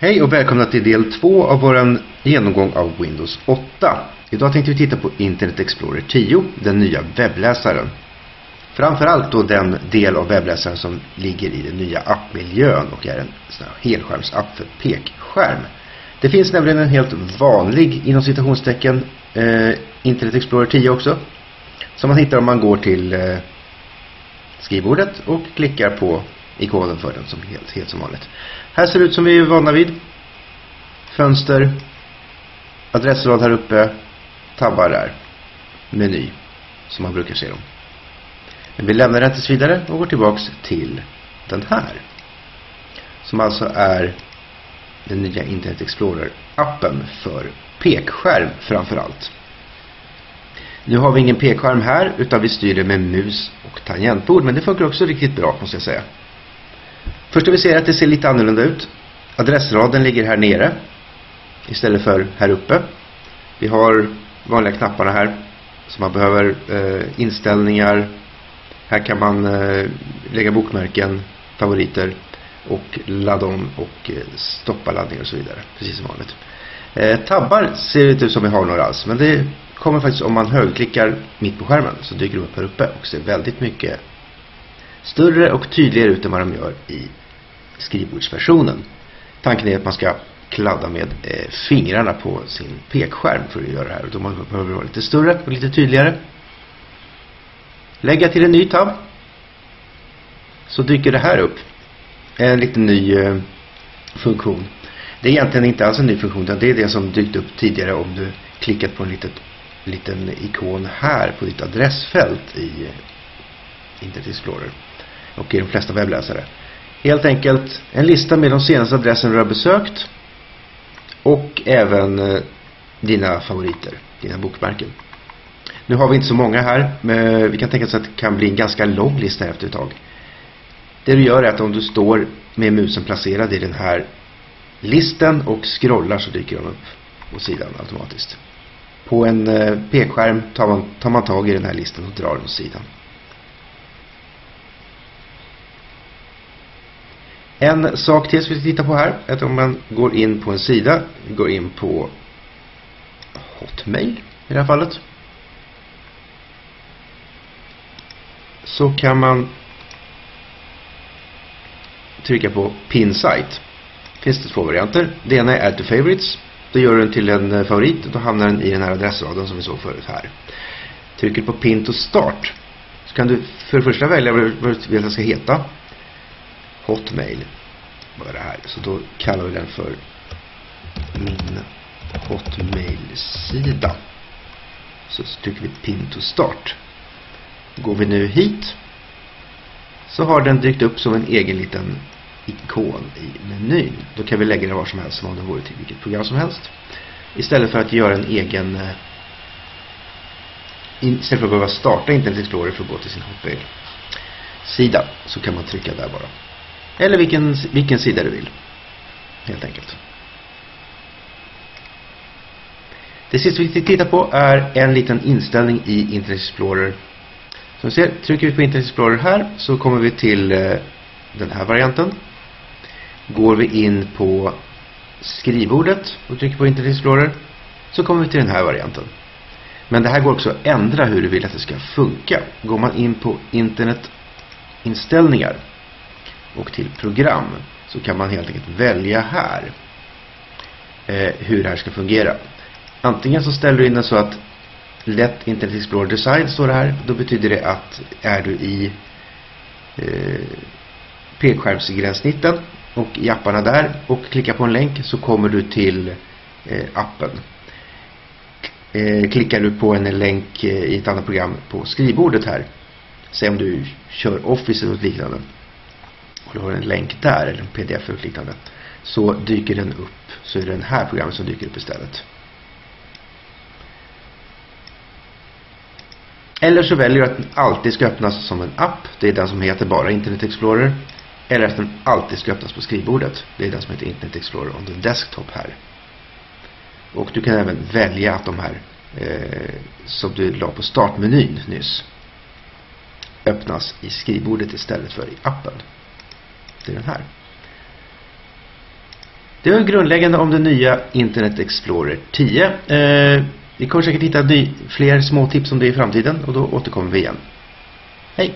Hej och välkomna till del 2 av vår genomgång av Windows 8. Idag tänkte vi titta på Internet Explorer 10, den nya webbläsaren. Framförallt då den del av webbläsaren som ligger i den nya appmiljön och är en helskärmsapp för pekskärm. Det finns nämligen en helt vanlig, inom citationstecken, eh, Internet Explorer 10 också. Som man hittar om man går till eh, skrivbordet och klickar på ikonen för den som helt, helt som vanligt. Här ser det ut som vi är vana vid. Fönster, adressrad här uppe, tabbar där, meny som man brukar se dem. Men vi lämnar den tills vidare och går tillbaks till den här. Som alltså är den nya Internet Explorer-appen för pekskärm framförallt. Nu har vi ingen pekskärm här utan vi styr det med mus och tangentbord men det funkar också riktigt bra måste jag säga. Först vi ser att det ser lite annorlunda ut. Adressraden ligger här nere istället för här uppe. Vi har vanliga knapparna här så man behöver eh, inställningar. Här kan man eh, lägga bokmärken, favoriter och ladda om och eh, stoppa laddningar och så vidare. Precis som vanligt. Eh, tabbar ser det inte ut som vi har några alls men det kommer faktiskt om man högerklickar mitt på skärmen så dyker de upp här uppe och ser väldigt mycket större och tydligare ut än vad de gör i skrivbordsversionen. Tanken är att man ska kladda med eh, fingrarna på sin pekskärm för att göra det här. och Då man det vara lite större och lite tydligare. Lägga till en ny tab. Så dyker det här upp. En liten ny eh, funktion. Det är egentligen inte alls en ny funktion utan det är det som dykt upp tidigare om du klickat på en litet, liten ikon här på ditt adressfält i eh, Internet Explorer och i de flesta webbläsare. Helt enkelt en lista med de senaste adresserna du har besökt och även eh, dina favoriter, dina bokmärken. Nu har vi inte så många här, men vi kan tänka oss att det kan bli en ganska lång lista efter ett tag. Det du gör är att om du står med musen placerad i den här listen och scrollar så dyker de upp på sidan automatiskt. På en eh, pekskärm tar man, tar man tag i den här listan och drar den åt sidan. En sak till som vi ska titta på här är att om man går in på en sida, går in på Hotmail i det här fallet. Så kan man trycka på Pin Site. Finns det två varianter. Det ena är Add to Favorites. Då gör du den till en eh, favorit och då hamnar den i den här adressraden som vi såg förut här. Trycker på Pin to Start så kan du för det första välja vad du vill att den ska heta. Hotmail var det här. Så då kallar vi den för min Hotmail-sida. Så trycker vi pin to start. Går vi nu hit så har den dykt upp som en egen liten ikon i menyn. Då kan vi lägga den var som helst som om det vore till vilket program som helst. Istället för att göra en egen eh, istället för att behöva starta Internet Explorer för att gå till sin Hotmail-sida så kan man trycka där bara. Eller vilken, vilken sida du vill. Helt enkelt. Det sista vi tittar på är en liten inställning i Internet Explorer. Som ser, trycker vi på Internet Explorer här så kommer vi till eh, den här varianten. Går vi in på skrivbordet och trycker på Internet Explorer så kommer vi till den här varianten. Men det här går också att ändra hur du vill att det ska funka. Går man in på Internetinställningar och till program så kan man helt enkelt välja här eh, hur det här ska fungera. Antingen så ställer du in den så att Let Internet Explorer Design står det här. Då betyder det att är du i eh, pekskärmsgränssnitten och i apparna där och klickar på en länk så kommer du till eh, appen. Eh, klickar du på en länk eh, i ett annat program på skrivbordet här. Säg om du kör Office eller något liknande och du har en länk där eller en pdf eller liknande så dyker den upp så är det den här programmet som dyker upp istället. Eller så väljer du att den alltid ska öppnas som en app. Det är den som heter bara Internet Explorer. Eller att den alltid ska öppnas på skrivbordet. Det är den som heter Internet Explorer on the Desktop här. Och du kan även välja att de här eh, som du la på startmenyn nyss öppnas i skrivbordet istället för i appen det är den här. Det var grundläggande om den nya Internet Explorer 10. Eh, vi kommer säkert hitta fler små tips om det i framtiden och då återkommer vi igen. Hej!